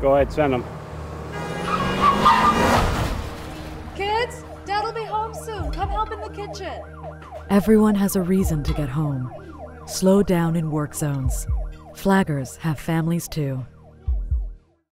Go ahead, send them. Kids, Dad'll be home soon. Come help in the kitchen. Everyone has a reason to get home. Slow down in work zones. Flaggers have families too.